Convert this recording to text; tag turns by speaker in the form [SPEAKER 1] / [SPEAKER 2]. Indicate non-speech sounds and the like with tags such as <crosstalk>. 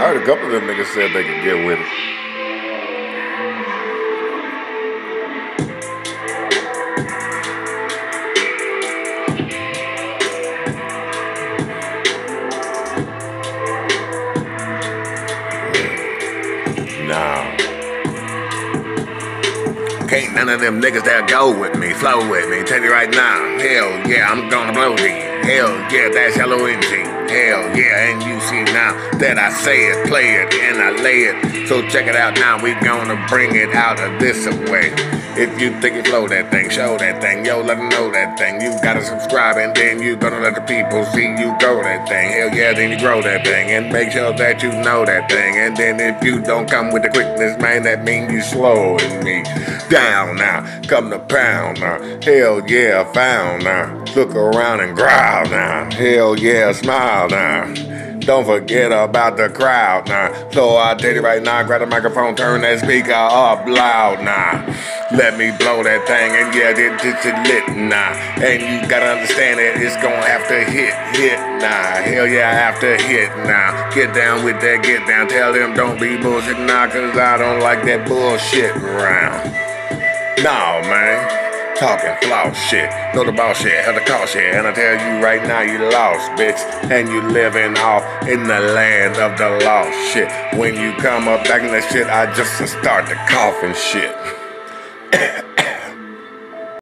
[SPEAKER 1] heard a couple of them niggas said they could get with it. Can't none of them niggas that go with me, flow with me. Tell you right now, hell yeah, I'm gonna blow thee. Hell yeah, that's L-O-N-G. Hell yeah, and you see now that I say it, play it, and I lay it. So check it out now, we gonna bring it out of this way. If you think you flow that thing, show that thing, yo, let them know that thing. You gotta subscribe and then you gonna let the people see you grow that thing. Hell yeah, then you grow that thing and make sure that you know that thing. And then if you don't come with the quickness, man, that means you slowing me down now. Come to pound now. Hell yeah, found now. Look around and growl now. Hell yeah, smile now. Don't forget about the crowd now. So I tell you right now, grab the microphone, turn that speaker up loud now. Let me blow that thing, and yeah, it, this is lit now. And you gotta understand that it's gonna have to hit, hit now. Hell yeah, I have to hit now. Get down with that, get down. Tell them don't be bullshit now, cause I don't like that bullshit around. No, man. Talking floss shit, know the boss shit, have the cost shit, and I tell you right now you lost, bitch, and you living off in the land of the lost shit. When you come up back in that shit, I just start to cough and shit. <coughs>